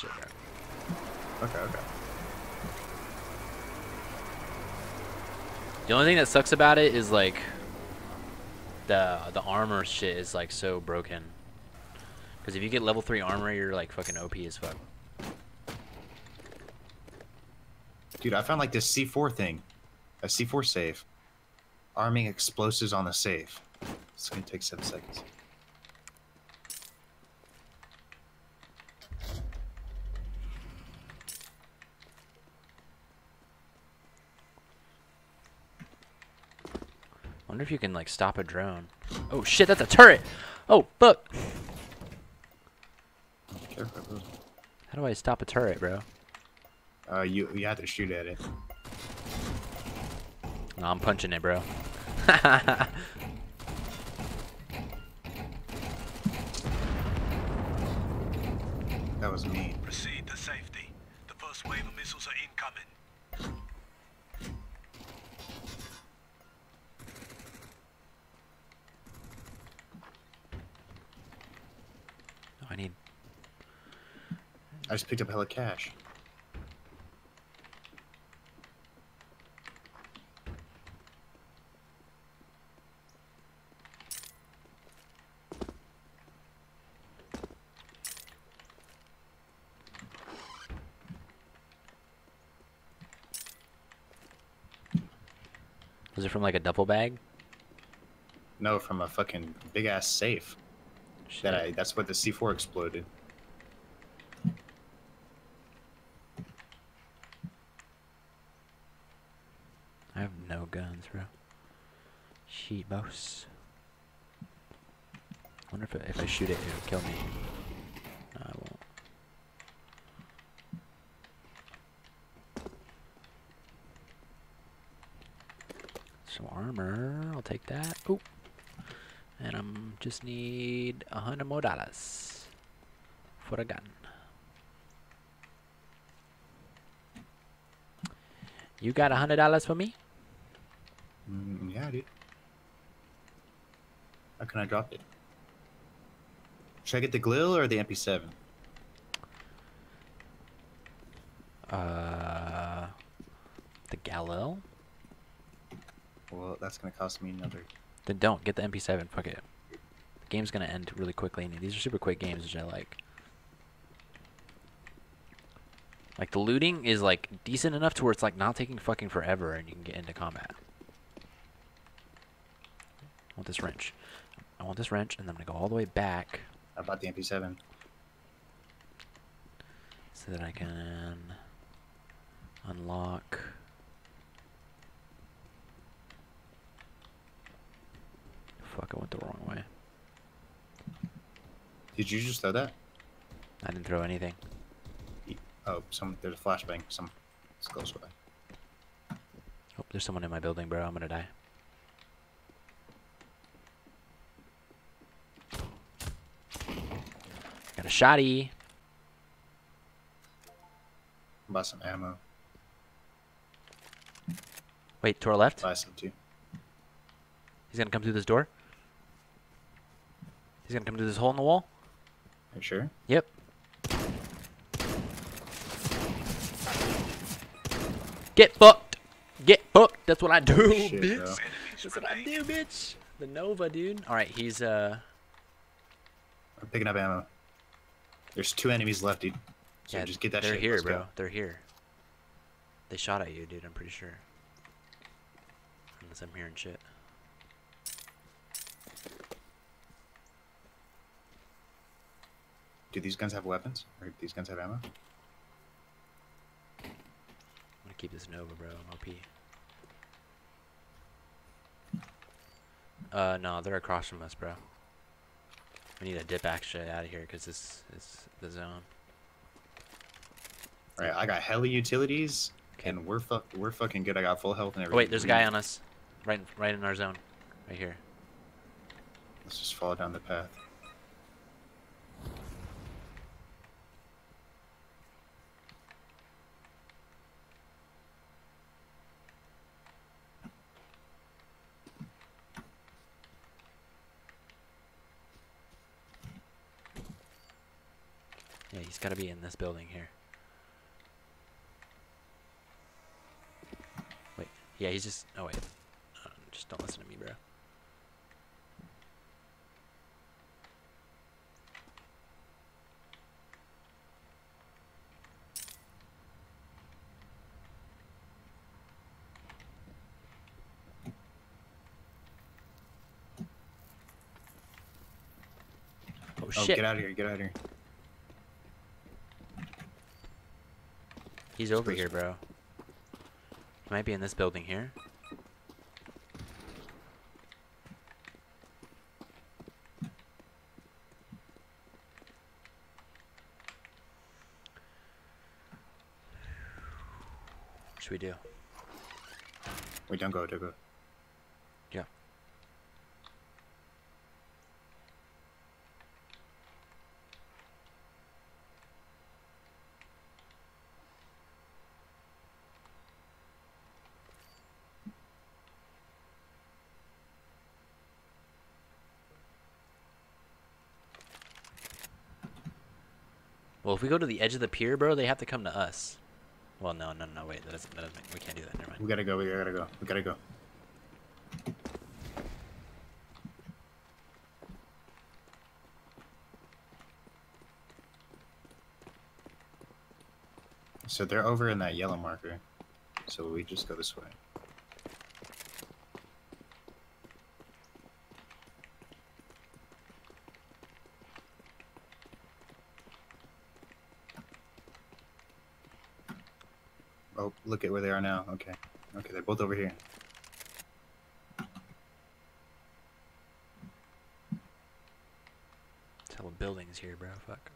shit. Okay, okay. The only thing that sucks about it is like the the armor shit is like so broken. Because if you get level three armor, you're like fucking OP as fuck. Dude, I found like this C4 thing. A C4 save. Arming explosives on the save. It's gonna take seven seconds. Wonder if you can like stop a drone. Oh shit, that's a turret. Oh fuck. How do I stop a turret, bro? Uh, you you have to shoot at it. No, I'm punching it, bro. That was me. Proceed to safety. The first wave of missiles are incoming. I need. I just picked up a hella cash. Was it from like a duffel bag? No, from a fucking big ass safe. Shit. That I that's where the C4 exploded. I have guns, bro. Shit, boss. Wonder if if I shoot it, it'll kill me. No, I won't. Some armor. I'll take that. Oop. And I'm just need a hundred more dollars for a gun. You got a hundred dollars for me? Mm, yeah, dude. How can I drop it? Should I get the Galil or the MP7? Uh, the Galil? Well, that's gonna cost me another. Then don't get the MP7. Fuck it. The game's gonna end really quickly, and these are super quick games, which I like. Like the looting is like decent enough to where it's like not taking fucking forever, and you can get into combat. I want this wrench. I want this wrench, and then I'm gonna go all the way back How about the MP7? so that I can unlock. Fuck! I went the wrong way. Did you just throw that? I didn't throw anything. Oh, some there's a flashbang. Some it's close by. Oh, there's someone in my building, bro. I'm gonna die. Got a shotty. Buy some ammo. Wait, to our left? Buy some too. He's gonna come through this door? He's gonna come through this hole in the wall? Are you sure? Yep. Get fucked! Get fucked! That's what I do, Shit, bitch! bro. That's what I do, bitch! The Nova, dude. Alright, he's, uh... I'm picking up ammo. There's two enemies left, dude. So yeah, just get that they're shit. here, Let's bro. go. They're here. They shot at you, dude. I'm pretty sure. Unless I'm hearing shit. Do these guns have weapons? Or do these guns have ammo? I'm gonna keep this Nova, bro. I'm OP. Uh, no, they're across from us, bro. We need to dip actually out of here because this is the zone. Alright, I got hella utilities, Okay. and we're fuck we're fucking good. I got full health and Oh, everything. wait, there's a guy on us. Right, right in our zone. Right here. Let's just follow down the path. He's got to be in this building here. Wait. Yeah, he's just. Oh wait. Uh, just don't listen to me, bro. Oh Oh, shit! get out of here! Get out of here! He's over here, bro. He might be in this building here. What should we do? We don't go, don't Well, if we go to the edge of the pier, bro, they have to come to us. Well, no, no, no, wait, that doesn't, that doesn't, we can't do that. Never mind. We gotta go. We gotta go. We gotta go. So they're over in that yellow marker. So we just go this way. Oh, look at where they are now. Okay. Okay, they're both over here. It's hella buildings here, bro. Fuck.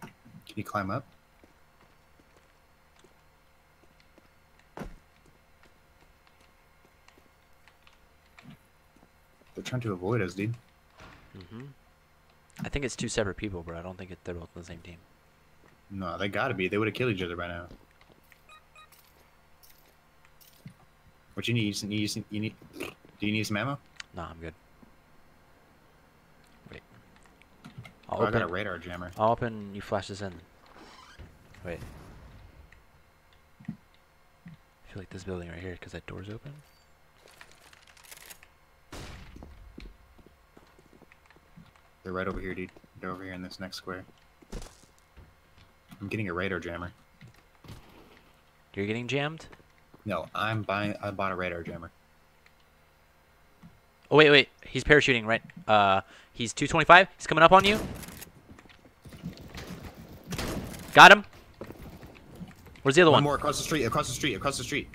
Can you climb up? Trying to avoid us, dude. Mm-hmm. I think it's two separate people, bro. I don't think it, they're both on the same team. No, they gotta be. They would have killed each other by now. What you need? You just need, you just- you need. Do you need some ammo? Nah, I'm good. Wait. I'll Oh, I open. got a radar jammer. I'll open. You flash this in. Wait. I feel like this building right here, because that door's open. They're right over here, dude. They're over here in this next square. I'm getting a radar jammer. You're getting jammed. No, I'm buying. I bought a radar jammer. Oh wait, wait. He's parachuting right. Uh, he's 225. He's coming up on you. Got him. Where's the other One one? more across the street. Across the street. Across the street.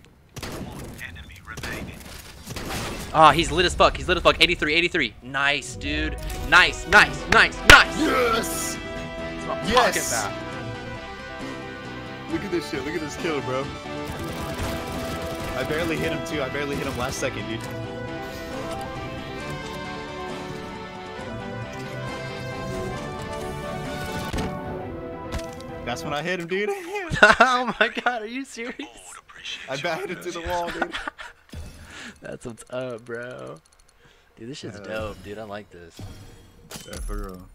Ah, he's lit as fuck. He's lit as fuck. 83, 83. Nice, dude. Nice, nice, nice, nice. Yes. That's what I'm Yes! talking about. Look at this shit. Look at this kill, bro. I barely hit him too. I barely hit him last second, dude. That's when I hit him, dude. oh my god, are you serious? I your batted it to the wall, dude. That's what's up, bro. Dude, this shit's dope, dude. I like this. Yeah, for real.